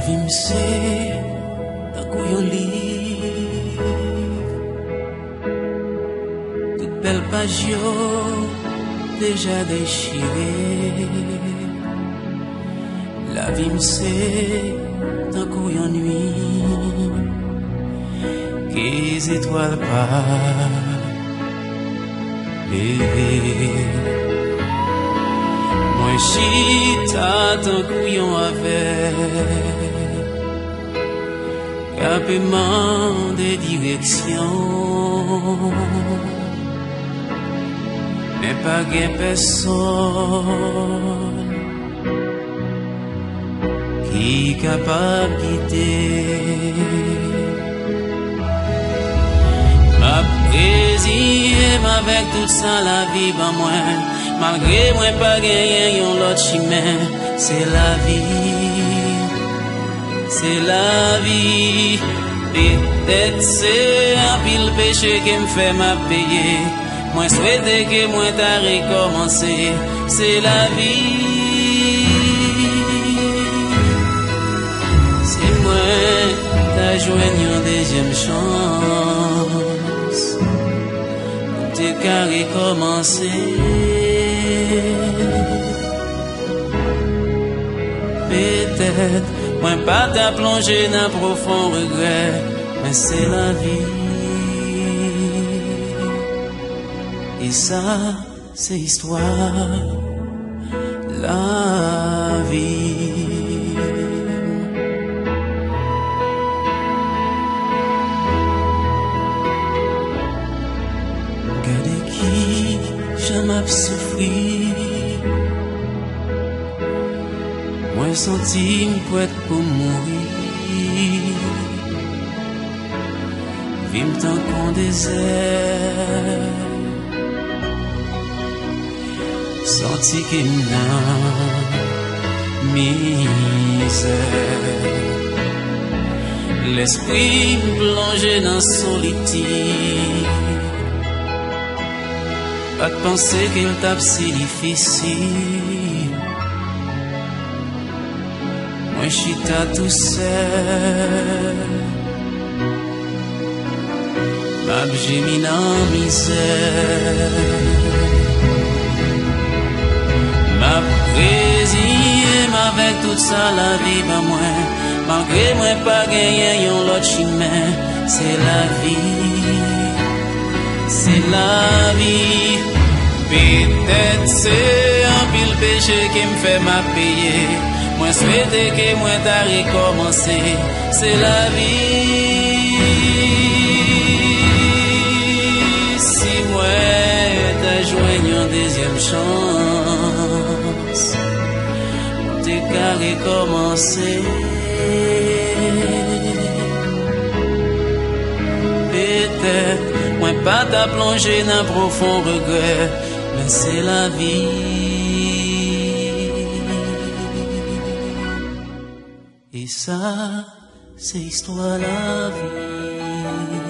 vie c'est d'un couillon livre Toute belle page déjà déchirée La vie c'est d'un couillon nuit. Qui étoiles pas Moi chita d'un couillon avec Capement des directions Mais pas gain personne Qui capable guider Ma plaisir avec tout ça la vie va moi Malgré moi pas gagné yon l'autre chemin. C'est la vie. C'est la vie. Peut-être c'est un pile péché qui me fait m'a payer. Moi souhaite que moi t'a recommencé C'est la vie. C'est moi t'as joigné une deuxième chance. T'es qu'à recommencer Peut-être moi pas t'a plongé dans profond regret Mais c'est la vie. Et ça c'est histoire La vie. Gade qui jamais souffri Moi senti pour être pour mourir Vim tant qu'on désert. Senti qu'il n'a misère. L'esprit plongé dans solitude. Pas de penser qu'il tape si difficile Mwen chita tou sel Mab jemi nan mizel Mab preziye Mavek tout sa la vi ba mwen Malgre mwen pa genyen yon lot chimen Se la vi Se la vi Petet se an pil peche Ki m fe ma peye Moi souhaite que moi t'a recommencé C'est la vie. Si moi t'as joigné une deuxième chance T'es qu'à recommencer. Peut-être moi pas t'a plongé dans profond regret Mais c'est la vie ça, c'est histoire la vida.